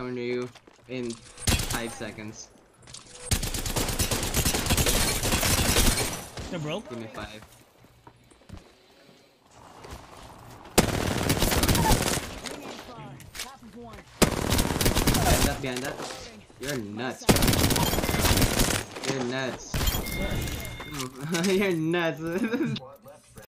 coming to you in five seconds. They're broke. Give me five. Behind that, behind that. You're nuts. You're nuts. You're nuts.